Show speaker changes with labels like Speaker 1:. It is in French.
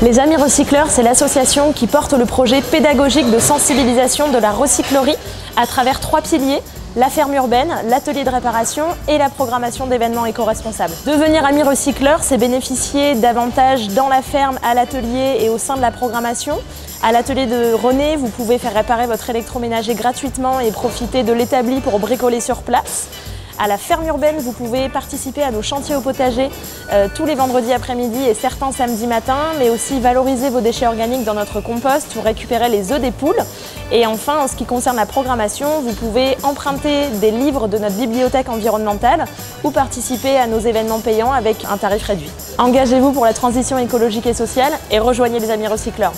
Speaker 1: Les Amis Recycleurs, c'est l'association qui porte le projet pédagogique de sensibilisation de la recyclerie à travers trois piliers la ferme urbaine, l'atelier de réparation et la programmation d'événements éco-responsables. Devenir ami recycleur, c'est bénéficier davantage dans la ferme, à l'atelier et au sein de la programmation. À l'atelier de René, vous pouvez faire réparer votre électroménager gratuitement et profiter de l'établi pour bricoler sur place. À la ferme urbaine, vous pouvez participer à nos chantiers au potager euh, tous les vendredis après-midi et certains samedis matins, mais aussi valoriser vos déchets organiques dans notre compost ou récupérer les œufs des poules. Et enfin, en ce qui concerne la programmation, vous pouvez emprunter des livres de notre bibliothèque environnementale ou participer à nos événements payants avec un tarif réduit. Engagez-vous pour la transition écologique et sociale et rejoignez les Amis Recycleurs.